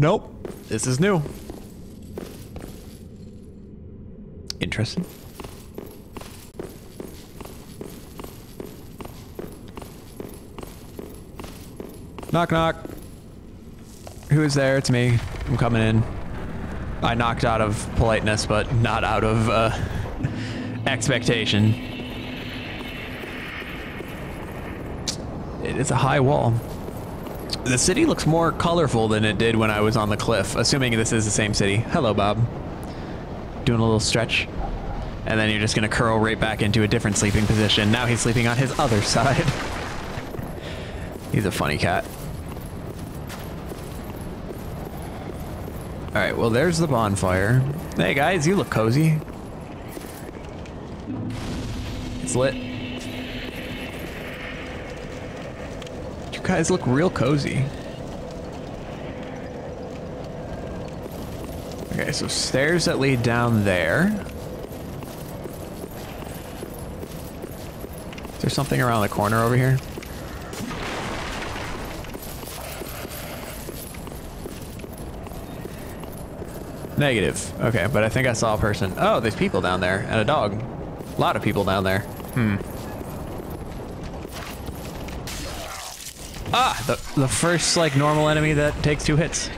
Nope. This is new. Interesting. Knock knock. Who is there? It's me. I'm coming in. I knocked out of politeness, but not out of uh, expectation. It is a high wall. The city looks more colorful than it did when I was on the cliff, assuming this is the same city. Hello, Bob. Doing a little stretch. And then you're just gonna curl right back into a different sleeping position. Now he's sleeping on his other side. he's a funny cat. Alright, well there's the bonfire. Hey guys, you look cozy. It's lit. Guys look real cozy. Okay, so stairs that lead down there. Is there something around the corner over here? Negative. Okay, but I think I saw a person. Oh, there's people down there and a dog. A lot of people down there. Hmm. Ah, the, the first, like, normal enemy that takes two hits.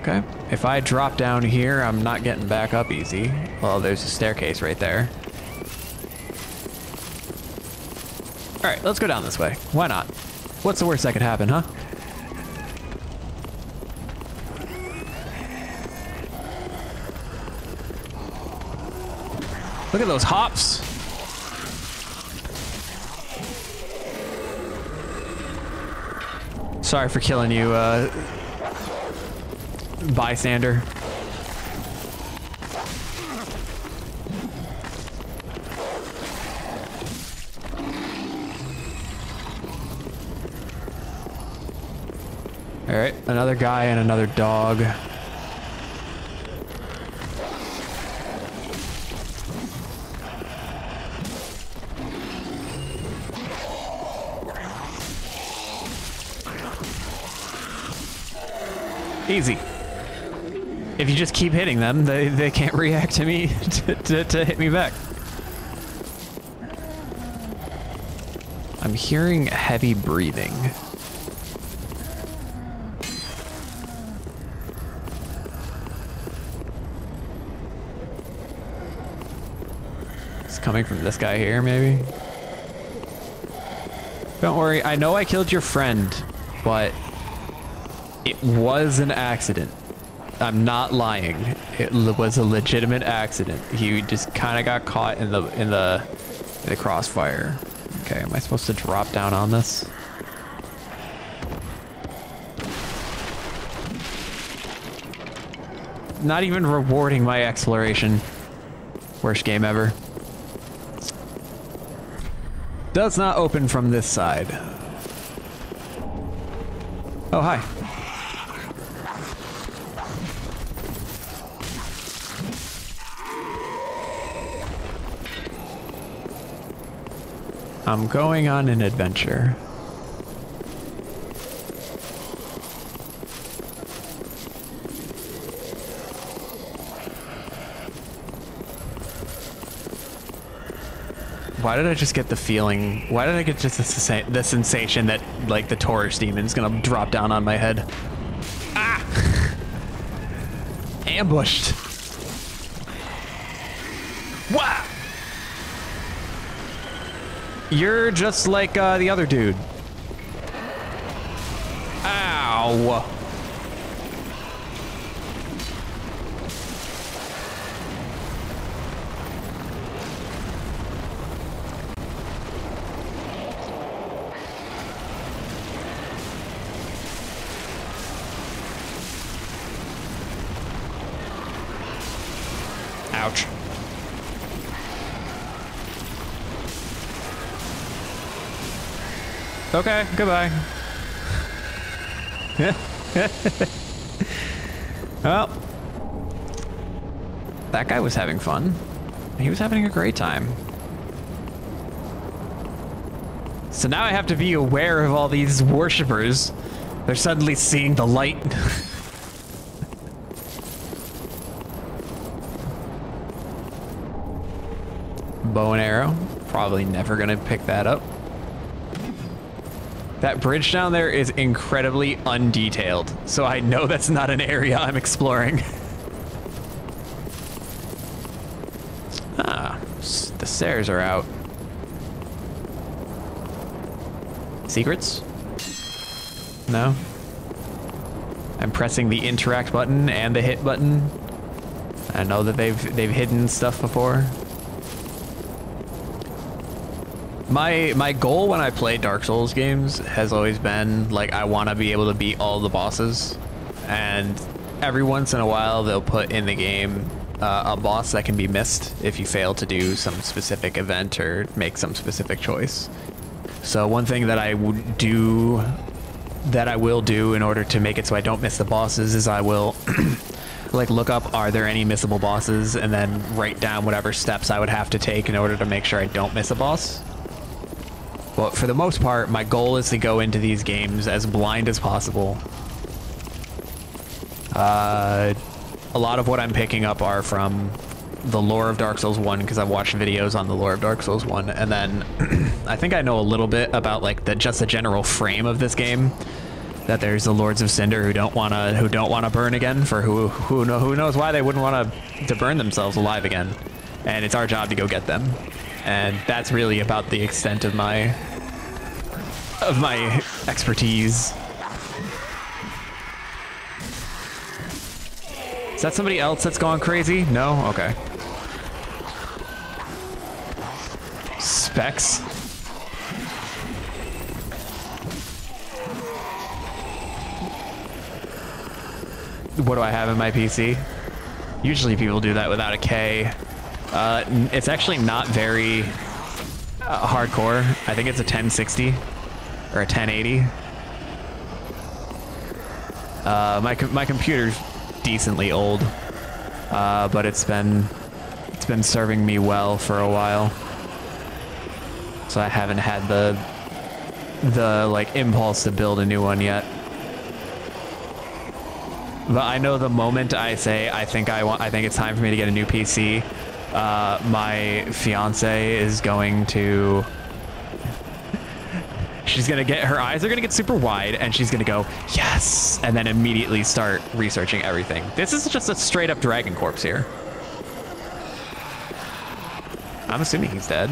Okay. If I drop down here, I'm not getting back up easy. Well, there's a staircase right there. Alright, let's go down this way. Why not? What's the worst that could happen, huh? Look at those hops. Sorry for killing you, uh, bystander. All right, another guy and another dog. Easy. If you just keep hitting them, they, they can't react to me to, to, to hit me back. I'm hearing heavy breathing. It's coming from this guy here, maybe? Don't worry, I know I killed your friend, but it was an accident. I'm not lying. It was a legitimate accident. He just kind of got caught in the in the in the crossfire. Okay, am I supposed to drop down on this? Not even rewarding my exploration. Worst game ever. Does not open from this side. Oh, hi. I'm going on an adventure. Why did I just get the feeling? Why did I get just the, the sensation that like the Taurus demon's gonna drop down on my head? Ah! Ambushed. You're just like uh, the other dude. Ow. Okay, goodbye. well, that guy was having fun. He was having a great time. So now I have to be aware of all these worshippers They're suddenly seeing the light. Bow and arrow. Probably never gonna pick that up. That bridge down there is incredibly undetailed, so I know that's not an area I'm exploring. ah, the stairs are out. Secrets? No? I'm pressing the interact button and the hit button. I know that they've they've hidden stuff before. My my goal when I play Dark Souls games has always been like I want to be able to beat all the bosses, and every once in a while they'll put in the game uh, a boss that can be missed if you fail to do some specific event or make some specific choice. So one thing that I would do, that I will do in order to make it so I don't miss the bosses is I will like look up are there any missable bosses and then write down whatever steps I would have to take in order to make sure I don't miss a boss. But for the most part, my goal is to go into these games as blind as possible. Uh, a lot of what I'm picking up are from the lore of Dark Souls 1 because I've watched videos on the lore of Dark Souls 1 and then I think I know a little bit about like the just the general frame of this game that there's the Lords of Cinder who don't want to who don't want to burn again for who who know who knows why they wouldn't want to to burn themselves alive again and it's our job to go get them and that's really about the extent of my of my expertise. Is that somebody else that's gone crazy? No? Okay. Specs. What do I have in my PC? Usually people do that without a K. Uh, it's actually not very uh, hardcore. I think it's a 1060 or a 1080. Uh, my my computer's decently old, uh, but it's been it's been serving me well for a while. So I haven't had the the like impulse to build a new one yet. But I know the moment I say I think I want I think it's time for me to get a new PC, uh, my fiance is going to she's gonna get her eyes are gonna get super wide and she's gonna go yes and then immediately start researching everything. This is just a straight up dragon corpse here. I'm assuming he's dead.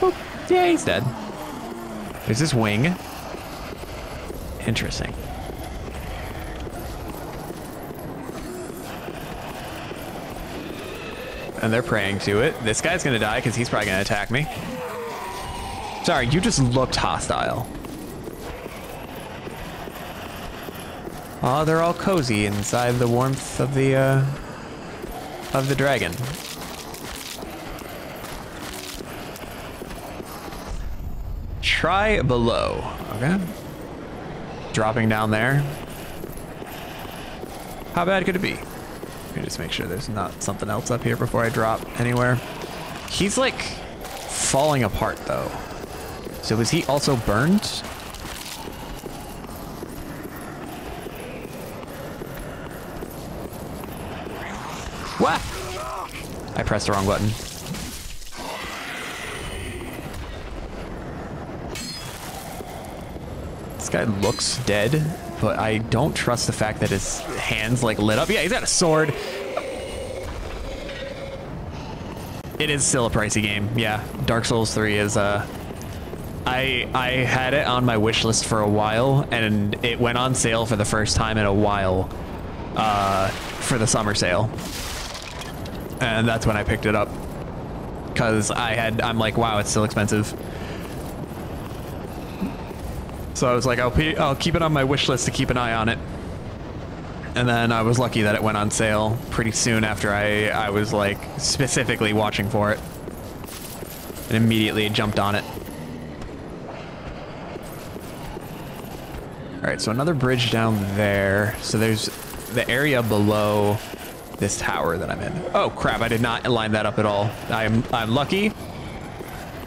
Oh, yeah he's dead. There's this wing. Interesting and they're praying to it. This guy's gonna die because he's probably gonna attack me. Sorry, you just looked hostile. Oh, they're all cozy inside the warmth of the, uh, of the dragon. Try below, okay? Dropping down there. How bad could it be? Just make sure there's not something else up here before I drop anywhere. He's like falling apart though. So was he also burned? What? I pressed the wrong button. This guy looks dead, but I don't trust the fact that his hands like lit up. Yeah, he's got a sword. It is still a pricey game. Yeah, Dark Souls 3 is uh I I had it on my wish list for a while, and it went on sale for the first time in a while uh, for the summer sale, and that's when I picked it up because I had I'm like, wow, it's still expensive. So I was like, I'll, I'll keep it on my wish list to keep an eye on it. And then I was lucky that it went on sale pretty soon after I, I was like specifically watching for it. And immediately jumped on it. All right, so another bridge down there. So there's the area below this tower that I'm in. Oh crap, I did not line that up at all. I'm I'm lucky,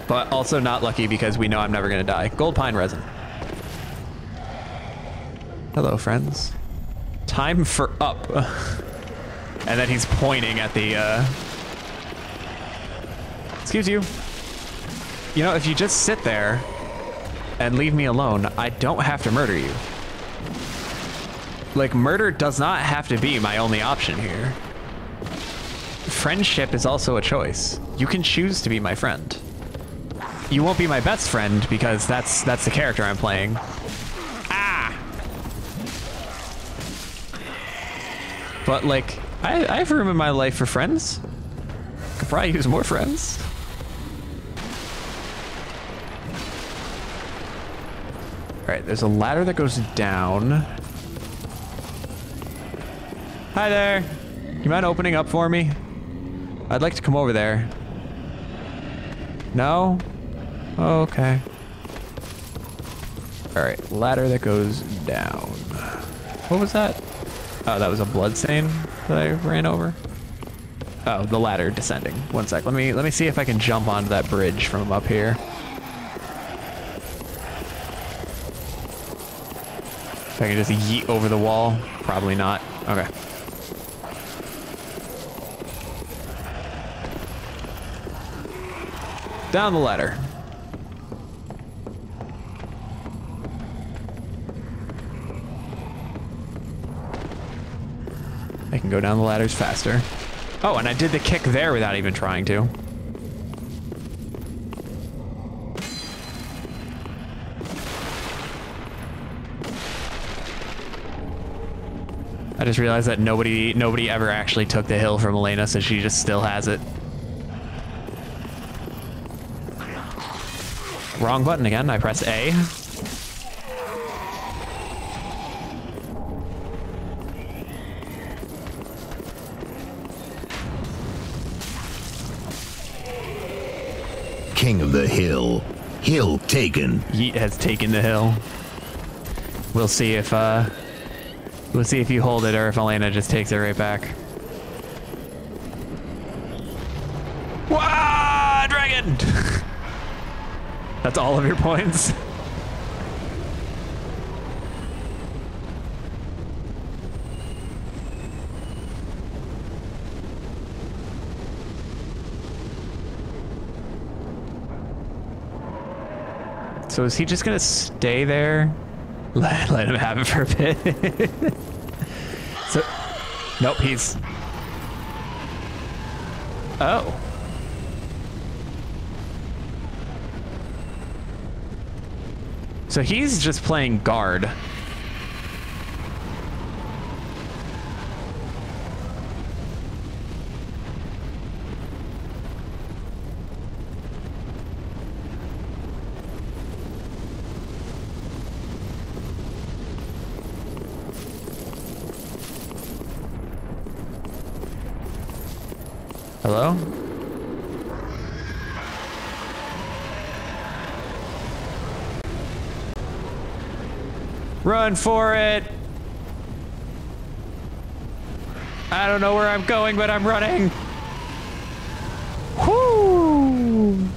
but also not lucky because we know I'm never gonna die. Gold pine resin. Hello, friends. Time for up. and then he's pointing at the, uh... Excuse you. You know, if you just sit there and leave me alone, I don't have to murder you. Like, murder does not have to be my only option here. Friendship is also a choice. You can choose to be my friend. You won't be my best friend because that's that's the character I'm playing. Ah! But like, I, I have room in my life for friends. Could probably use more friends. All right, there's a ladder that goes down. Hi there. You mind opening up for me? I'd like to come over there. No? Oh, okay. All right, ladder that goes down. What was that? Oh, that was a blood stain that I ran over. Oh, the ladder descending. One sec. Let me let me see if I can jump onto that bridge from up here. If I can just yeet over the wall. Probably not. Okay. Down the ladder. Go down the ladders faster. Oh, and I did the kick there without even trying to. I just realized that nobody nobody ever actually took the hill from Elena, so she just still has it. Wrong button again. I press A. King of the hill. Hill taken. Yeet has taken the hill. We'll see if uh we'll see if you hold it or if Elena just takes it right back. Wah! Dragon! That's all of your points. So is he just gonna stay there? Let, let him have it for a bit. so, nope, he's. Oh. So he's just playing guard. Hello? Run for it! I don't know where I'm going, but I'm running. Whoo!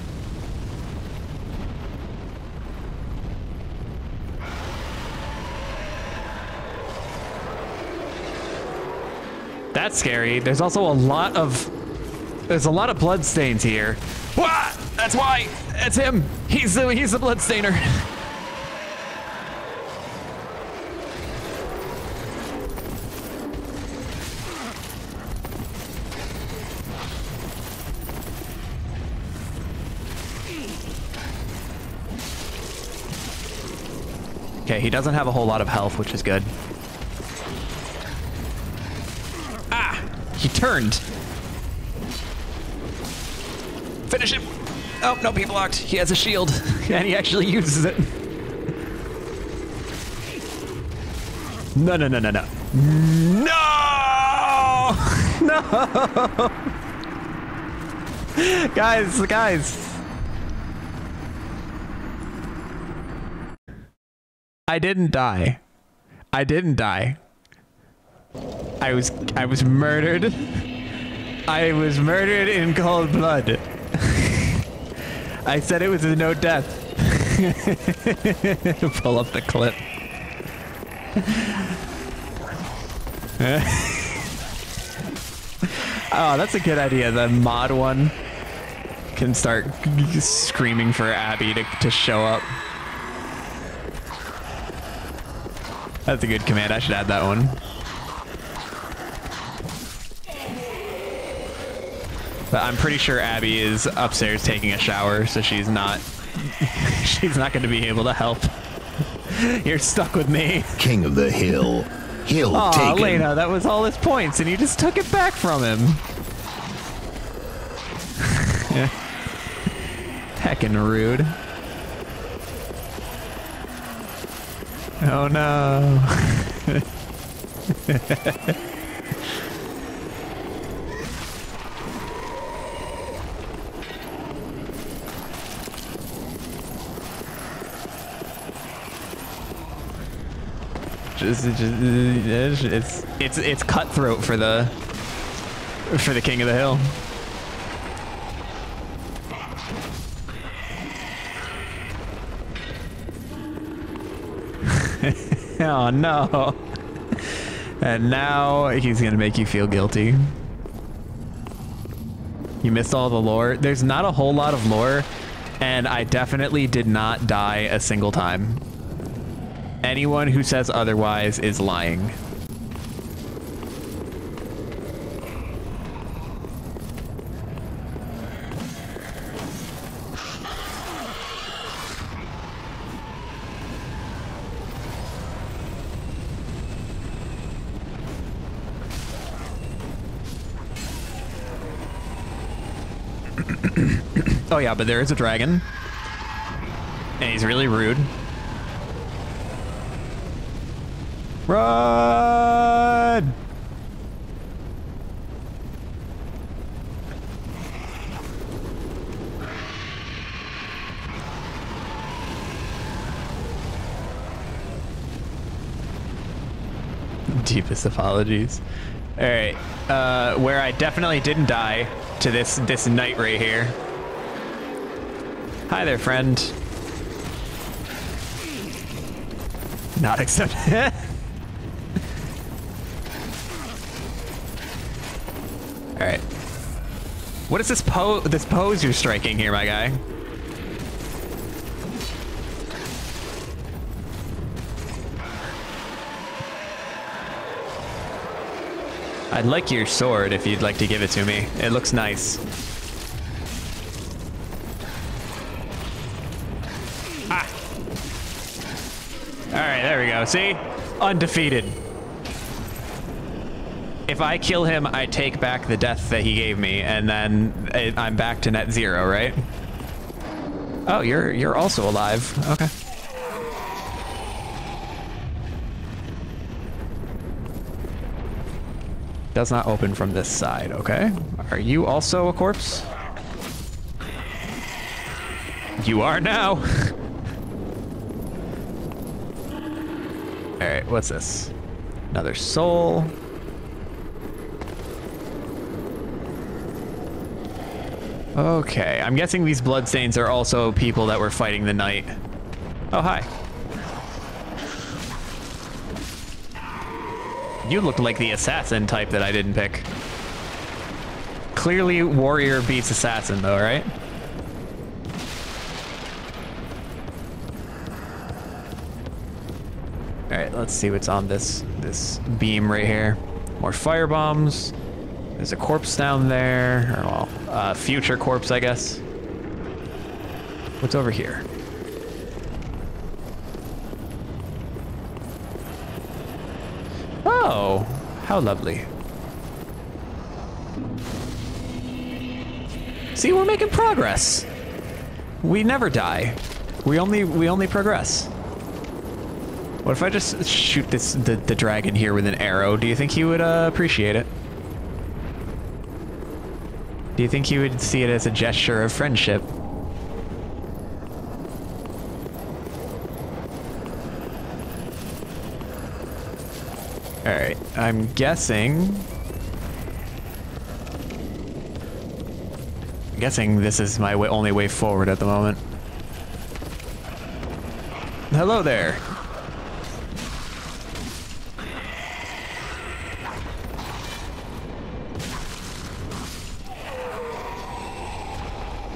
That's scary. There's also a lot of there's a lot of blood stains here. Wah! That's why. That's him. He's the he's the blood stainer. Okay, he doesn't have a whole lot of health, which is good. Ah! He turned. Finish him. Oh, no, he blocked. He has a shield, and he actually uses it. No, no, no, no, no. No! No! guys, guys. I didn't die. I didn't die. I was I was murdered. I was murdered in cold blood. I said it was a no death. Pull up the clip. oh, that's a good idea. The mod one can start screaming for Abby to, to show up. That's a good command. I should add that one. But I'm pretty sure Abby is upstairs taking a shower, so she's not she's not going to be able to help. You're stuck with me. King of the hill. Hill Aw, taken. Lena, that was all his points, and you just took it back from him. Heckin' rude. Oh no. Just, it's it's it's cutthroat for the for the king of the hill. oh no. And now he's gonna make you feel guilty. You missed all the lore. There's not a whole lot of lore, and I definitely did not die a single time. Anyone who says otherwise is lying. oh yeah, but there is a dragon. And he's really rude. Run! Deepest apologies. All right, uh, where I definitely didn't die to this this knight right here. Hi there, friend. Not accepted. All right. What is this pose? This pose you're striking here, my guy? I'd like your sword if you'd like to give it to me. It looks nice. Ah. All right, there we go. See? Undefeated. If I kill him, I take back the death that he gave me, and then eh, I'm back to net zero, right? Oh, you're you're also alive. Okay. Does not open from this side, okay? Are you also a corpse? You are now! Alright, what's this? Another soul. Okay, I'm guessing these bloodstains are also people that were fighting the knight. Oh, hi. You looked like the assassin type that I didn't pick. Clearly, warrior beats assassin, though, right? All right, let's see what's on this this beam right here. More fire bombs. There's a corpse down there, or well, uh, future corpse, I guess. What's over here? Oh, how lovely. See, we're making progress. We never die. We only we only progress. What if I just shoot this the, the dragon here with an arrow? Do you think he would uh, appreciate it? Do you think he would see it as a gesture of friendship? Alright, I'm guessing... I'm guessing this is my way, only way forward at the moment.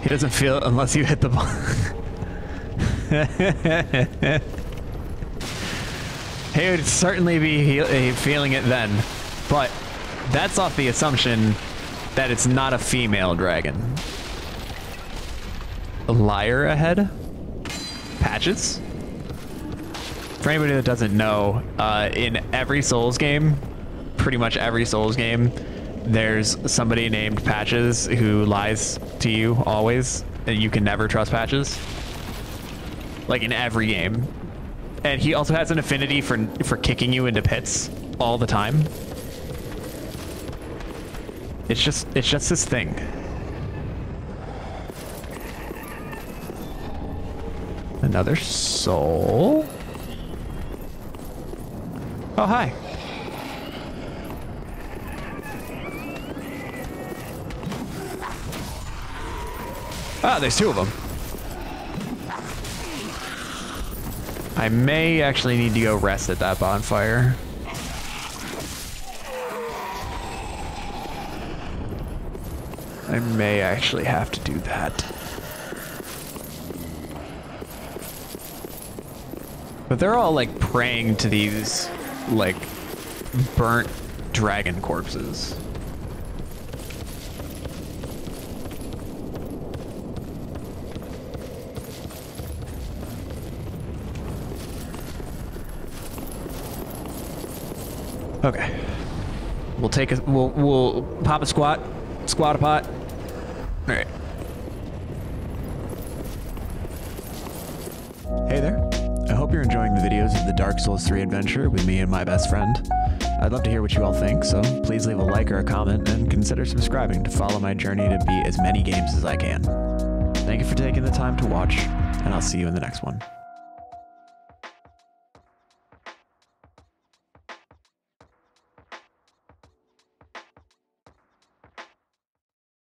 He doesn't feel it unless you hit the ball. he would certainly be he uh, feeling it then, but that's off the assumption that it's not a female dragon. A liar ahead? Patches? For anybody that doesn't know, uh, in every Souls game, pretty much every Souls game, there's somebody named Patches who lies to you always, and you can never trust Patches. Like in every game. And he also has an affinity for for kicking you into pits all the time. It's just it's just this thing. Another soul. Oh hi. Ah, there's two of them. I may actually need to go rest at that bonfire. I may actually have to do that. But they're all like praying to these like burnt dragon corpses. Okay. We'll take a we'll we'll pop a squat, squat a pot. All right. Hey there. I hope you're enjoying the videos of the Dark Souls 3 adventure with me and my best friend. I'd love to hear what you all think, so please leave a like or a comment and consider subscribing to follow my journey to beat as many games as I can. Thank you for taking the time to watch, and I'll see you in the next one.